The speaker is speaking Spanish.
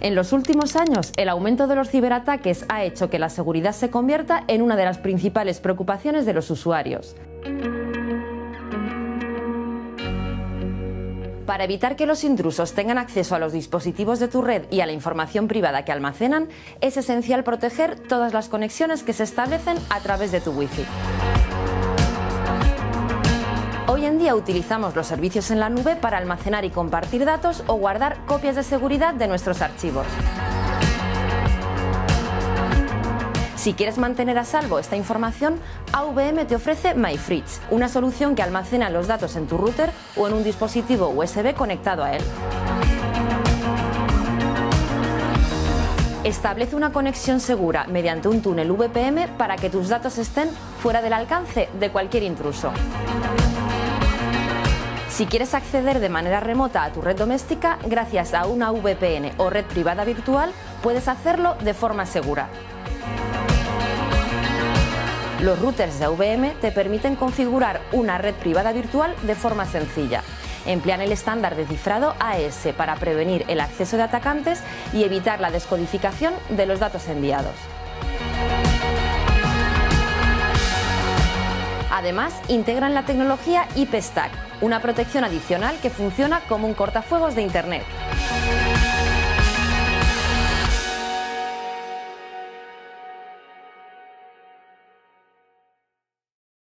En los últimos años, el aumento de los ciberataques ha hecho que la seguridad se convierta en una de las principales preocupaciones de los usuarios. Para evitar que los intrusos tengan acceso a los dispositivos de tu red y a la información privada que almacenan, es esencial proteger todas las conexiones que se establecen a través de tu Wi-Fi. En día utilizamos los servicios en la nube para almacenar y compartir datos o guardar copias de seguridad de nuestros archivos. Si quieres mantener a salvo esta información, AVM te ofrece MyFridge, una solución que almacena los datos en tu router o en un dispositivo USB conectado a él. Establece una conexión segura mediante un túnel VPN para que tus datos estén fuera del alcance de cualquier intruso. Si quieres acceder de manera remota a tu red doméstica, gracias a una VPN o red privada virtual, puedes hacerlo de forma segura. Los routers de AVM te permiten configurar una red privada virtual de forma sencilla. Emplean el estándar de cifrado AES para prevenir el acceso de atacantes y evitar la descodificación de los datos enviados. Además, integran la tecnología IP Stack, una protección adicional que funciona como un cortafuegos de Internet.